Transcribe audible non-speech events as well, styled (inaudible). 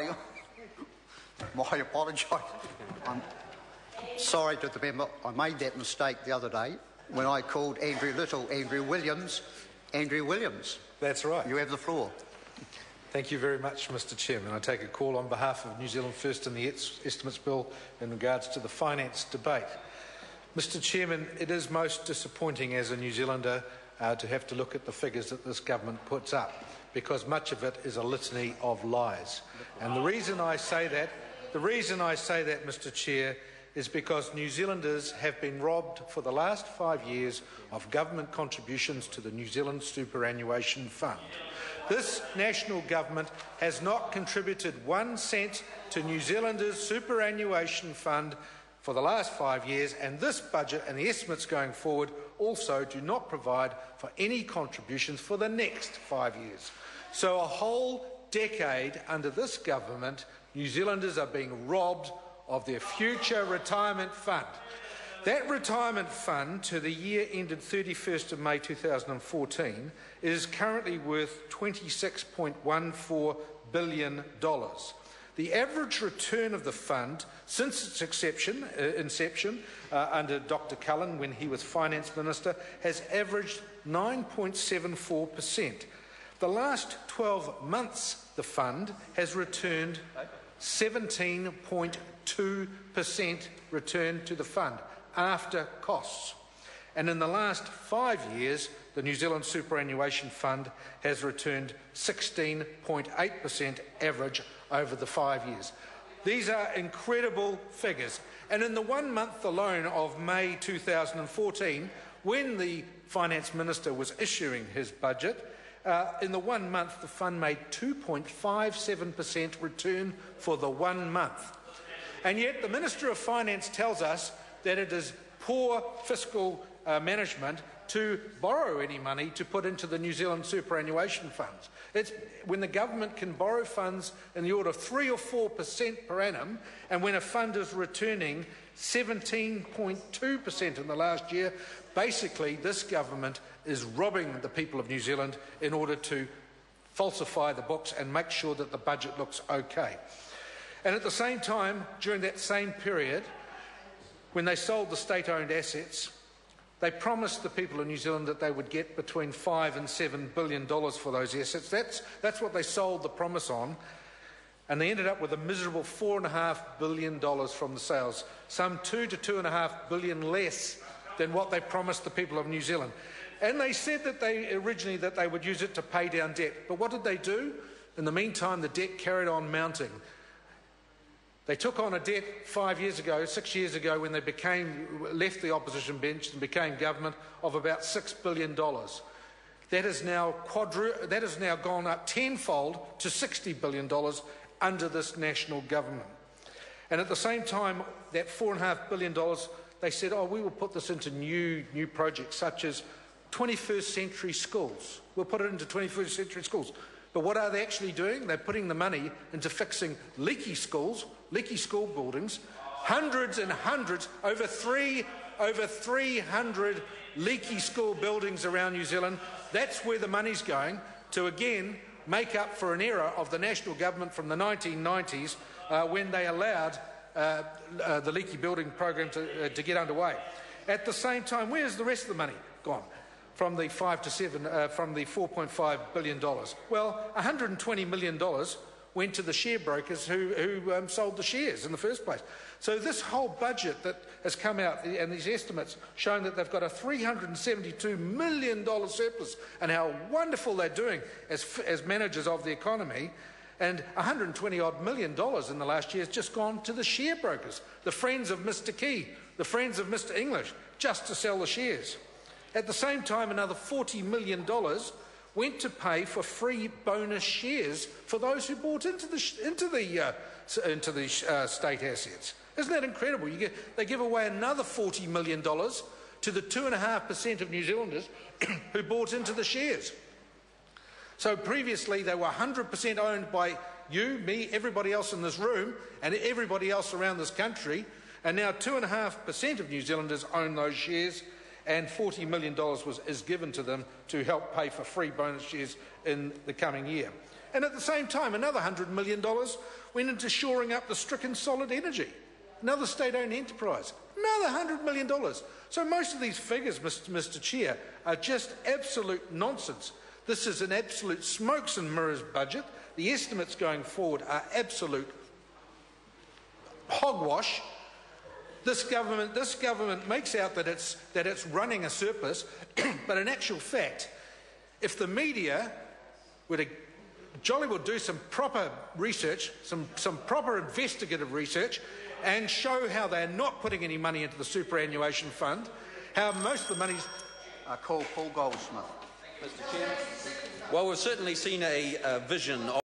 (laughs) My apologise. I'm sorry to the member. I made that mistake the other day when I called Andrew Little Andrew Williams. Andrew Williams. That's right. You have the floor. Thank you very much, Mr Chairman. I take a call on behalf of New Zealand First in the Estimates Bill in regards to the finance debate. Mr Chairman, it is most disappointing as a New Zealander uh, to have to look at the figures that this government puts up because much of it is a litany of lies. And the reason I say that, the reason I say that, Mr Chair, is because New Zealanders have been robbed for the last five years of government contributions to the New Zealand Superannuation Fund. This national government has not contributed one cent to New Zealanders' superannuation fund for the last five years, and this budget and the estimates going forward also do not provide for any contributions for the next five years. So, a whole decade under this government, New Zealanders are being robbed of their future retirement fund. That retirement fund to the year ended 31st of May 2014 is currently worth $26.14 billion. The average return of the fund since its inception, uh, inception uh, under Dr Cullen when he was Finance Minister has averaged 9.74%. The last 12 months, the fund has returned 17.2% return to the fund after costs. And in the last five years, the New Zealand Superannuation Fund has returned 16.8% average over the five years. These are incredible figures. And in the one month alone of May 2014, when the Finance Minister was issuing his budget, uh, in the one month the fund made 2.57% return for the one month. And yet the Minister of Finance tells us that it is poor fiscal uh, management to borrow any money to put into the New Zealand superannuation funds. It's when the government can borrow funds in the order of 3 or 4% per annum, and when a fund is returning 17.2% in the last year, basically this government is robbing the people of New Zealand in order to falsify the books and make sure that the budget looks okay. And at the same time, during that same period, when they sold the state owned assets, they promised the people of New Zealand that they would get between five and seven billion dollars for those assets. That's, that's what they sold the promise on. And they ended up with a miserable four and a half billion dollars from the sales, some two to two and a half billion less than what they promised the people of New Zealand. And they said that they originally that they would use it to pay down debt. But what did they do? In the meantime, the debt carried on mounting. They took on a debt five years ago, six years ago, when they became, left the opposition bench and became government of about $6 billion. That is now, quadru- that has now gone up tenfold to $60 billion under this national government. And at the same time, that $4.5 billion, they said, oh, we will put this into new, new projects such as 21st century schools. We'll put it into 21st century schools. But what are they actually doing? They're putting the money into fixing leaky schools, leaky school buildings, hundreds and hundreds, over three, over 300 leaky school buildings around New Zealand. That's where the money's going to again make up for an error of the national government from the 1990s uh, when they allowed uh, uh, the leaky building program to, uh, to get underway. At the same time, where's the rest of the money gone? from the five to seven, uh, from the 4.5 billion dollars. Well, 120 million dollars went to the share brokers who, who um, sold the shares in the first place. So this whole budget that has come out and these estimates showing that they've got a $372 million surplus and how wonderful they're doing as, as managers of the economy. And 120 odd million dollars in the last year has just gone to the share brokers, the friends of Mr. Key, the friends of Mr. English, just to sell the shares. At the same time, another $40 million went to pay for free bonus shares for those who bought into the, into the, uh, into the uh, state assets. Isn't that incredible? Get, they give away another $40 million to the 2.5% of New Zealanders (clears throat) who bought into the shares. So previously they were 100% owned by you, me, everybody else in this room, and everybody else around this country. And now 2.5% of New Zealanders own those shares and $40 million was, is given to them to help pay for free bonus shares in the coming year. And at the same time, another $100 million went into shoring up the stricken solid energy, another state owned enterprise. Another $100 million. So most of these figures, Mr. Mr. Chair, are just absolute nonsense. This is an absolute smokes and mirrors budget. The estimates going forward are absolute hogwash. This government, this government makes out that it's, that it's running a surplus, (clears throat) but in actual fact, if the media were to jolly well do some proper research, some, some proper investigative research, and show how they're not putting any money into the superannuation fund, how most of the money's. I call Paul Goldsmith. Mr. Chairman. Well, we've certainly seen a, a vision of